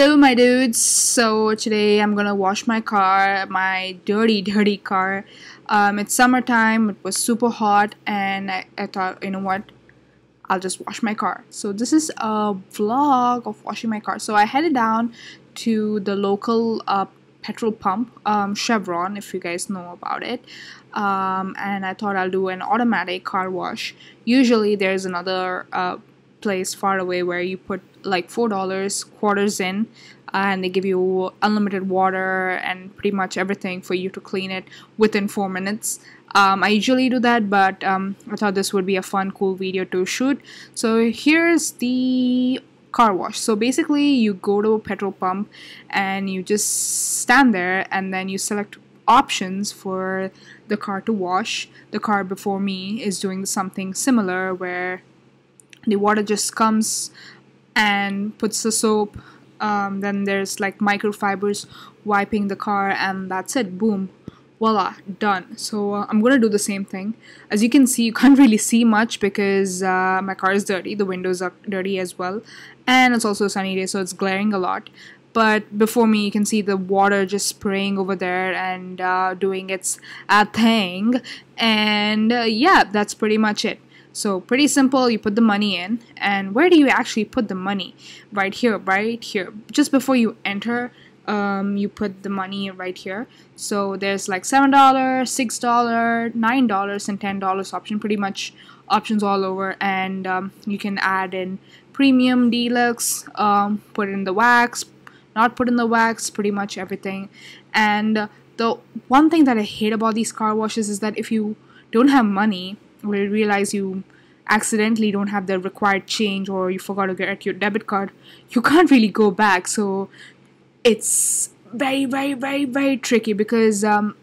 Hello, my dudes. So today I'm gonna wash my car, my dirty, dirty car. Um, it's summertime. It was super hot, and I, I thought, you know what? I'll just wash my car. So this is a vlog of washing my car. So I headed down to the local uh, petrol pump, um, Chevron, if you guys know about it. Um, and I thought I'll do an automatic car wash. Usually there's another uh, place far away where you put like four dollars quarters in and they give you unlimited water and pretty much everything for you to clean it within four minutes. Um, I usually do that but um, I thought this would be a fun cool video to shoot. So here's the car wash. So basically you go to a petrol pump and you just stand there and then you select options for the car to wash. The car before me is doing something similar where the water just comes and puts the soap um, then there's like microfibers wiping the car and that's it. Boom. Voila. Done. So uh, I'm gonna do the same thing. As you can see you can't really see much because uh, my car is dirty. The windows are dirty as well. And it's also a sunny day so it's glaring a lot. But before me you can see the water just spraying over there and uh, doing its uh, thing. And uh, yeah that's pretty much it so pretty simple, you put the money in and where do you actually put the money? Right here, right here. Just before you enter, um, you put the money right here. So there's like $7, $6, $9 and $10 option, pretty much options all over and um, you can add in premium, deluxe, um, put in the wax, not put in the wax, pretty much everything. And the one thing that I hate about these car washes is that if you don't have money, or you realize you accidentally don't have the required change or you forgot to get your debit card, you can't really go back. So it's very, very, very, very tricky because um,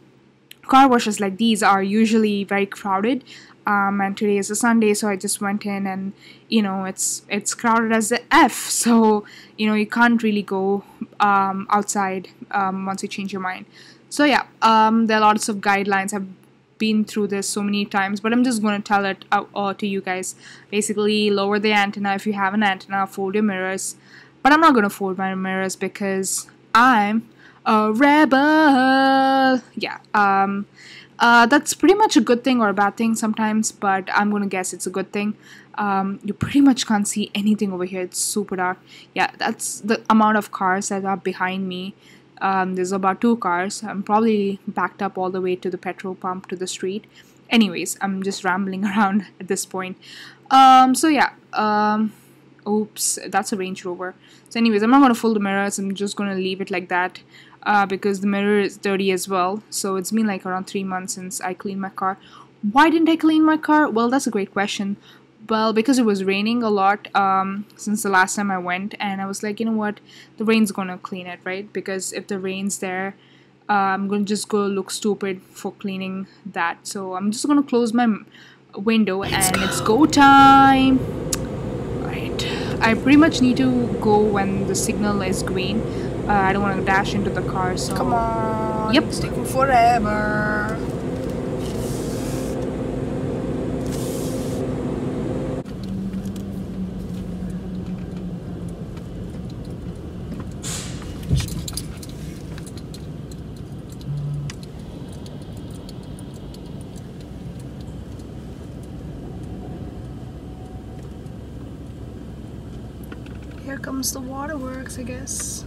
car washes like these are usually very crowded. Um, and today is a Sunday, so I just went in, and you know it's it's crowded as the f. So you know you can't really go um, outside um, once you change your mind. So yeah, um, there are lots of guidelines. I've been through this so many times, but I'm just going to tell it uh, to you guys. Basically, lower the antenna if you have an antenna, fold your mirrors. But I'm not going to fold my mirrors because I'm a rebel. Yeah, um, uh, that's pretty much a good thing or a bad thing sometimes, but I'm going to guess it's a good thing. Um, you pretty much can't see anything over here. It's super dark. Yeah, that's the amount of cars that are behind me um, there's about two cars. I'm probably backed up all the way to the petrol pump to the street. Anyways i'm just rambling around at this point. Um, so yeah um, oops that's a range rover. So anyways i'm not going to fold the mirrors. I'm just going to leave it like that uh, because the mirror is dirty as well. So it's been like around three months since i cleaned my car. Why didn't i clean my car? Well that's a great question well because it was raining a lot um, since the last time I went and I was like you know what? The rain's gonna clean it right? Because if the rain's there uh, I'm gonna just go look stupid for cleaning that. So I'm just gonna close my window and it's go time! Right. I pretty much need to go when the signal is green. Uh, I don't want to dash into the car so come on. Yep. It's taking forever Comes the waterworks, I guess.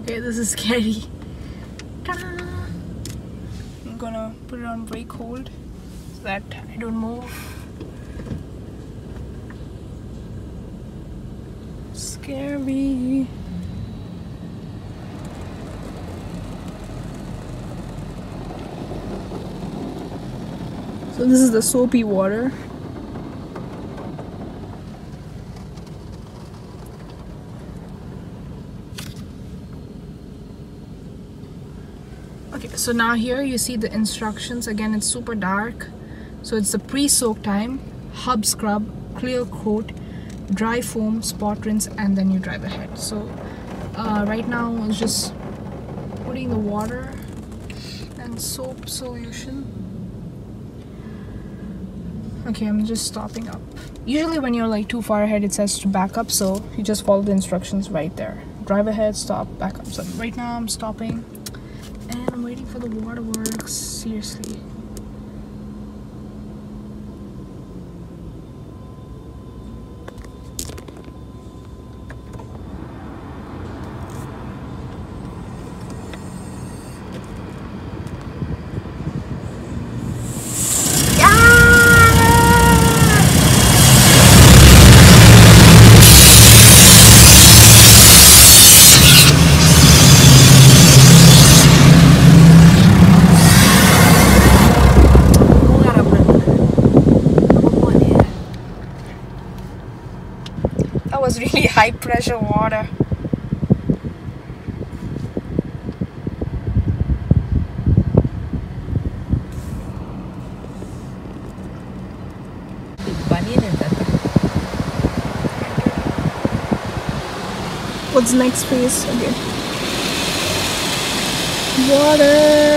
Okay, this is scary. I'm gonna put it on brake hold so that I don't move. Scary. So this is the soapy water. okay so now here you see the instructions again it's super dark so it's the pre-soak time hub scrub clear coat dry foam spot rinse and then you dry the head so uh, right now it's just putting the water and soap solution Okay, I'm just stopping up. Usually when you're like too far ahead, it says to back up, so you just follow the instructions right there. Drive ahead, stop, back up. So right now I'm stopping and I'm waiting for the waterworks. Seriously. High pressure water. What's next phase? Okay. Water.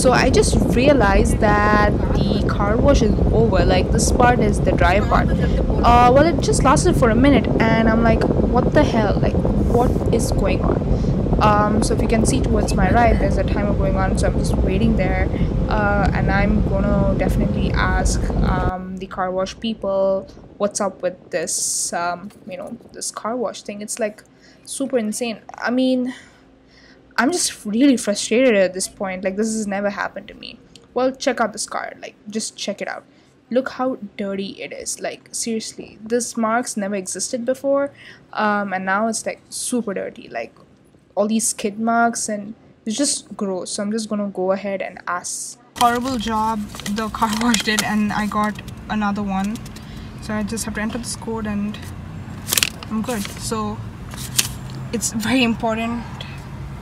So I just realized that the car wash is over. Like, this part is the dry part. Uh, well, it just lasted for a minute, and I'm like, what the hell? Like, what is going on? Um, so if you can see towards my right, there's a timer going on, so I'm just waiting there. Uh, and I'm gonna definitely ask um, the car wash people what's up with this, um, you know, this car wash thing. It's like super insane. I mean, I'm just really frustrated at this point. Like this has never happened to me. Well, check out this car. Like just check it out. Look how dirty it is. Like seriously, this marks never existed before, um, and now it's like super dirty. Like all these skid marks and it's just gross. So I'm just gonna go ahead and ask. Horrible job the car wash did, and I got another one. So I just have to enter this code and I'm good. So it's very important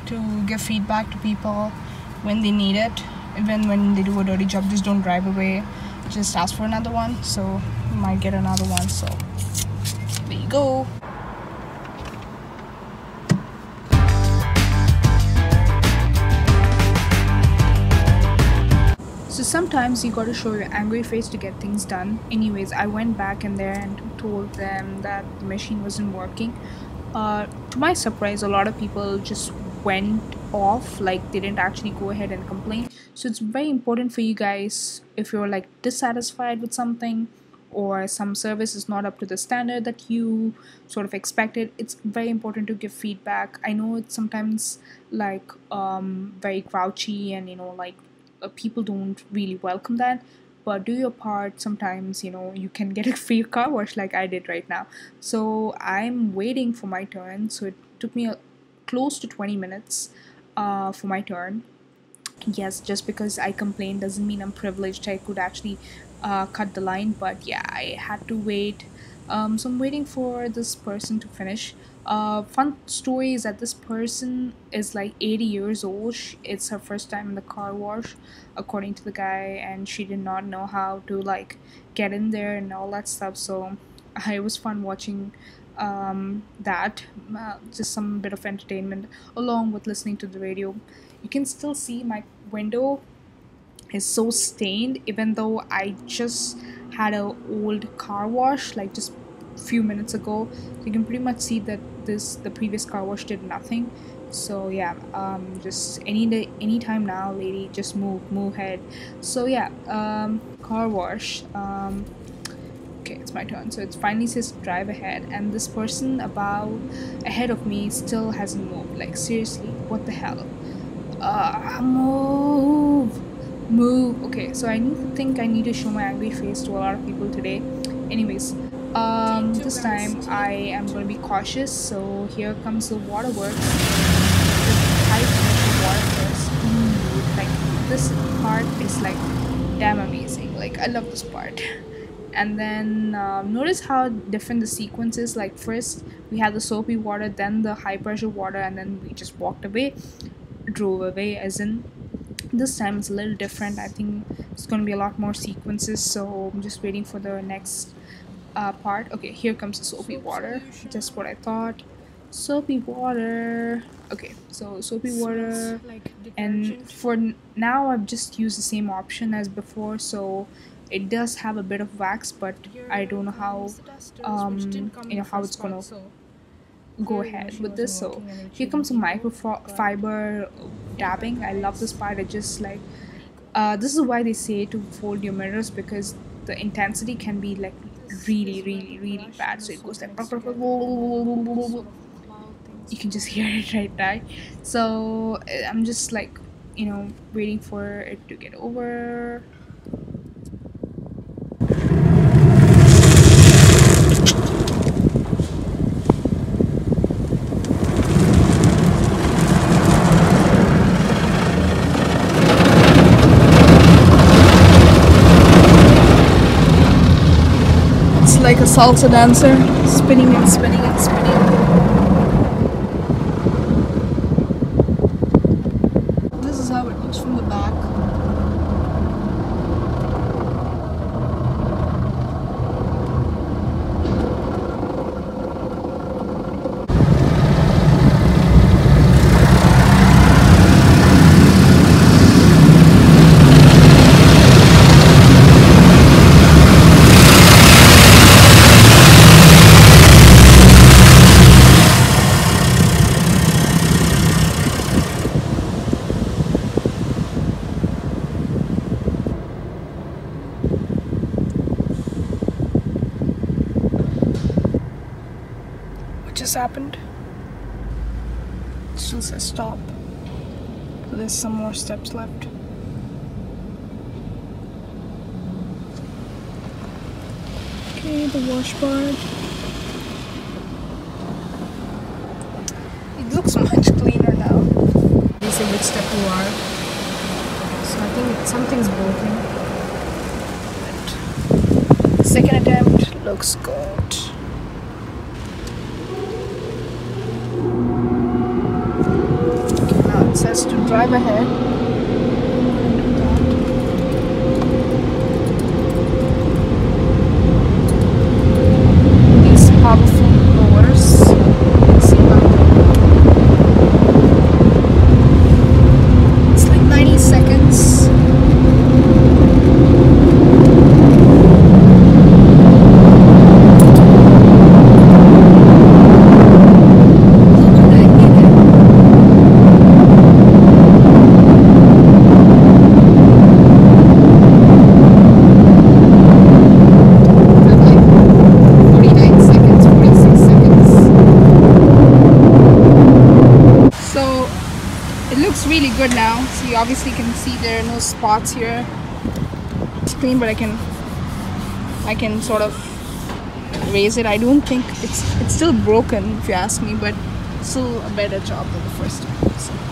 to give feedback to people when they need it. Even when they do a dirty job just don't drive away. Just ask for another one. So you might get another one. So there you go. So sometimes you gotta show your angry face to get things done. Anyways, I went back in there and told them that the machine wasn't working. Uh, to my surprise, a lot of people just went off, like they didn't actually go ahead and complain. So it's very important for you guys if you're like dissatisfied with something or some service is not up to the standard that you sort of expected it's very important to give feedback. I know it's sometimes like um very grouchy and you know like uh, people don't really welcome that but do your part. Sometimes you know you can get a free car wash like i did right now. So i'm waiting for my turn. So it took me a, close to 20 minutes uh, for my turn. Yes just because i complained doesn't mean i'm privileged. I could actually uh, cut the line but yeah i had to wait. Um, so i'm waiting for this person to finish. Uh, fun story is that this person is like 80 years old. It's her first time in the car wash according to the guy and she did not know how to like get in there and all that stuff. So it was fun watching um, that uh, just some bit of entertainment along with listening to the radio. You can still see my window is so stained even though i just had a old car wash like just a few minutes ago. You can pretty much see that this the previous car wash did nothing. So yeah um just any day anytime now lady just move move ahead. So yeah um car wash um okay it's my turn so it finally says drive ahead and this person about ahead of me still hasn't moved like seriously what the hell uh move move okay so i need, to think i need to show my angry face to a lot of people today anyways Um, this time I am going to be cautious. So here comes the waterworks. The high pressure water first. Mm, like this part is like damn amazing. Like I love this part. And then um, notice how different the sequence is. Like first we had the soapy water, then the high pressure water, and then we just walked away, drove away. As in, this time it's a little different. I think it's going to be a lot more sequences. So I'm just waiting for the next uh, part. Okay, here comes the soapy water. Just what I thought. Soapy water. Okay, so soapy water. And for now, I've just used the same option as before. So it does have a bit of wax, but I don't know how um you know how it's gonna go ahead with this. So here comes some microfiber dabbing. I love this part. I just like. Uh, this is why they say to fold your mirrors because the intensity can be like really really really bad so it goes like you can just hear it right there so i'm just like you know waiting for it to get over It's like a salsa dancer, spinning and spinning and spinning. This is how it looks from the back. What just happened? It still says stop. There's some more steps left. Okay, the wash bar. It looks much cleaner now. They say which step you are. So I think something's broken. But second attempt looks good. Drive ahead. These powerful mowers. See about It's like 90 seconds. Like 49 seconds, 46 seconds. So it looks really good now. So you obviously can see there are no spots here. It's clean, but I can I can sort of raise it. I don't think it's it's still broken if you ask me, but still a better job than the first time. So.